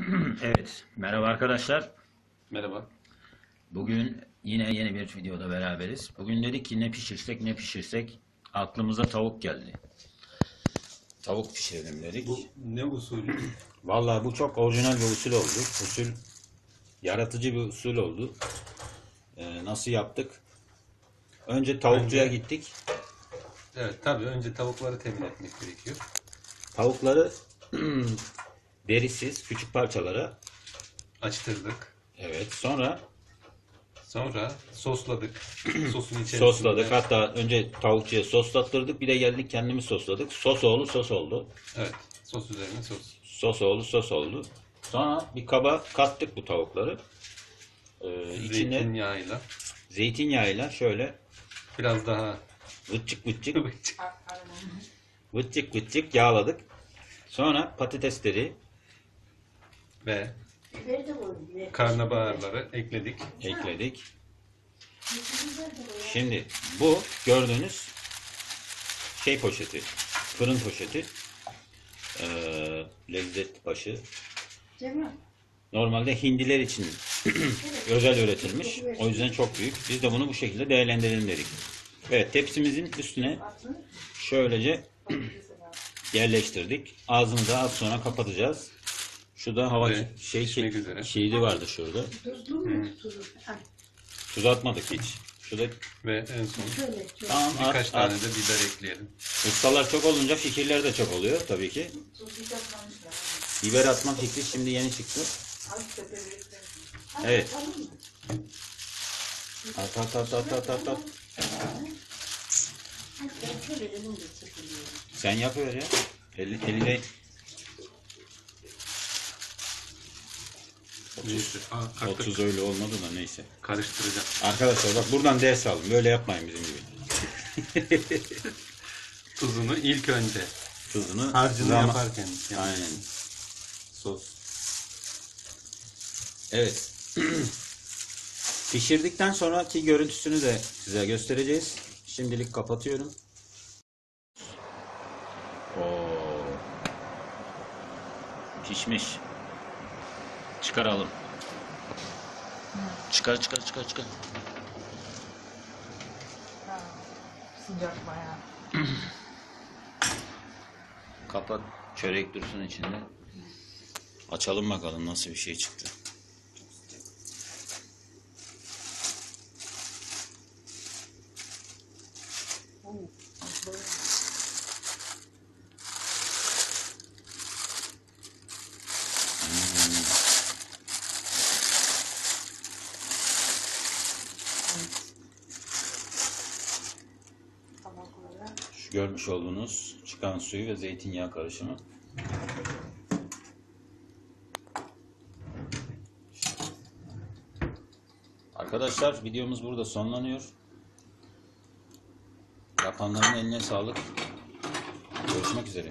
Evet, merhaba arkadaşlar. Merhaba. Bugün yine yeni bir videoda beraberiz. Bugün dedik ki ne pişirsek ne pişirsek aklımıza tavuk geldi. Tavuk pişirelim dedik. Bu ne usulü? Vallahi bu çok orijinal bir usul oldu. Usul yaratıcı bir usul oldu. Ee, nasıl yaptık? Önce tavukçuya Önce- gittik. Evet tabii önce tavukları temin etmek gerekiyor. Tavukları derisiz küçük parçalara Açtırdık. evet sonra Sonra sosladık. Sosun içerisinde. sosladık. Hatta önce tavukçuya soslattırdık. Bir de geldik kendimiz sosladık. Sos oğlu sos oldu. Evet. Sos üzerine sos. Sos oldu sos oldu. Sonra bir kaba kattık bu tavukları. Ee, içine Zeytinyağıyla. zeytinyağıyla şöyle Biraz daha vıtçık vıtçık vıtçık vıtçık yağladık. Sonra patatesleri ve karnabaharları ekledik. ekledik. Şimdi bu gördüğünüz şey poşeti, fırın poşeti, ee, lezzet başı. Normalde hindiler için özel üretilmiş. O yüzden çok büyük. Biz de bunu bu şekilde değerlendirelim dedik. Evet tepsimizin üstüne şöylece yerleştirdik. Ağzını da az sonra kapatacağız. Şu da hava Ve şey üzere. şeydi vardı şurada. Tuzlu mu? Tuz atmadık hiç. Şurada Ve en son Şöyle. şöyle. tamam at, birkaç at. tane de biber ekleyelim. Ustalar çok olunca fikirler de çok oluyor tabii ki. Biber atma fikri şimdi yeni çıktı. Evet. At at at at at at. at. Sen yap öyle ya. Eli, eliyle Neyse. Aa, artık 30 öyle olmadı da neyse. karıştıracağım. Arkadaşlar bak buradan ders alın. Böyle yapmayın bizim gibi. Tuzunu ilk önce Tuzunu harcını zaman- yaparken. Yani Aynen. sos. Evet. Pişirdikten sonraki görüntüsünü de size göstereceğiz. Şimdilik kapatıyorum. Oo. Pişmiş. Çıkaralım. Çıkar çıkar çıkar çıkar. Sıcak bayağı. Kapat. Çörek dursun içinde. Açalım bakalım nasıl bir şey çıktı. Şu görmüş olduğunuz çıkan suyu ve zeytinyağı karışımı. Arkadaşlar videomuz burada sonlanıyor. Yapanların eline sağlık. Görüşmek üzere.